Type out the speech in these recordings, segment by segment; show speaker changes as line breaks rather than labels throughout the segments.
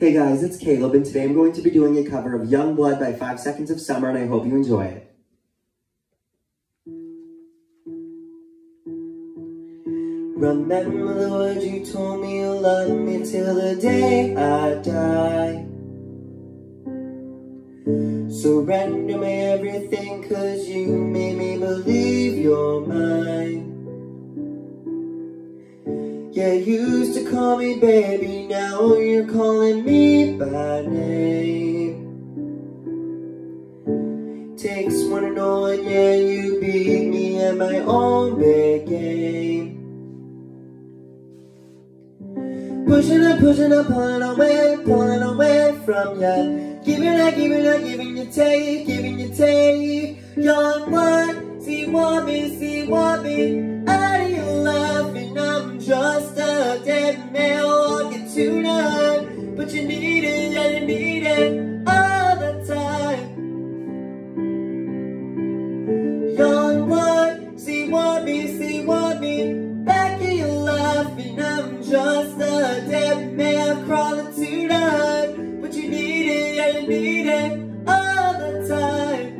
Hey guys, it's Caleb, and today I'm going to be doing a cover of Youngblood by 5 Seconds of Summer, and I hope you enjoy it. Remember the words you told me you love me till the day I die Surrender me everything cause you made me believe you're mine You used to call me baby, now you're calling me by name Takes one and all, it, yeah, you beat me at my own big game Pushing and pushing and pulling away, pulling away from ya. Giving and giving and giving you take, giving you take. Young one, see what see what But you need it, yeah, you need it all the time. Young one, see what me, see what me. Back in your life, and I'm just a dead man crawling tonight. But you need it, yeah, you need it all the time.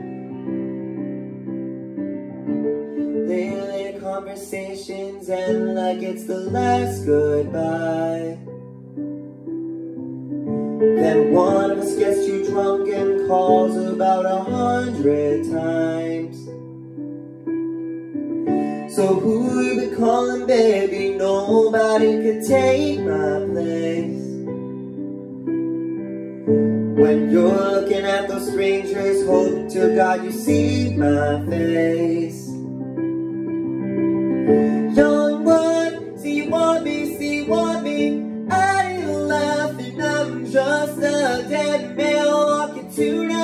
Daily conversations end like it's the last goodbye. Then one of us gets too drunk and calls about a hundred times. So who you be calling baby? Nobody could take my place When you're looking at those strangers Hope to God you see my face Young just a dead man walking tonight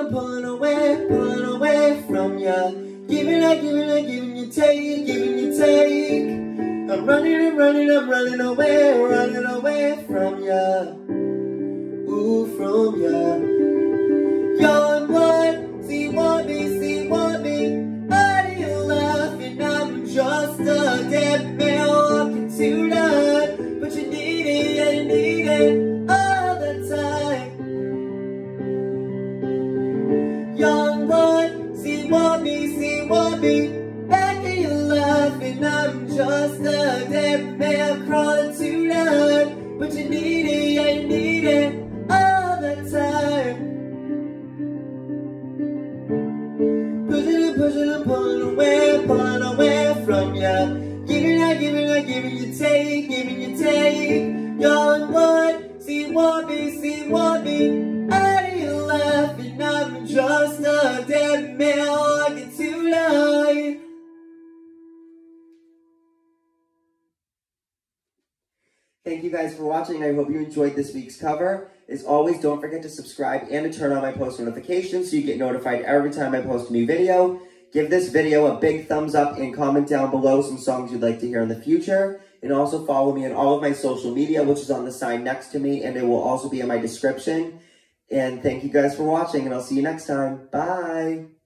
and pulling away, pulling away from ya. Giving and giving and giving you take, giving you take. I'm running and running, I'm running away, running away from ya. Ooh, from ya. Young me. Back in your life, and I'm just a dead man crawling tonight. But you need it, yeah, you need it all the time. Pushing and pushing and pulling away, pulling away from ya. Giving and giving and giving you take, giving you take. Young blood, see what me, see what me. Out of your life, and I'm just a dead man Thank you guys for watching. I hope you enjoyed this week's cover. As always, don't forget to subscribe and to turn on my post notifications so you get notified every time I post a new video. Give this video a big thumbs up and comment down below some songs you'd like to hear in the future. And also follow me on all of my social media, which is on the sign next to me, and it will also be in my description. And thank you guys for watching, and I'll see you next time. Bye!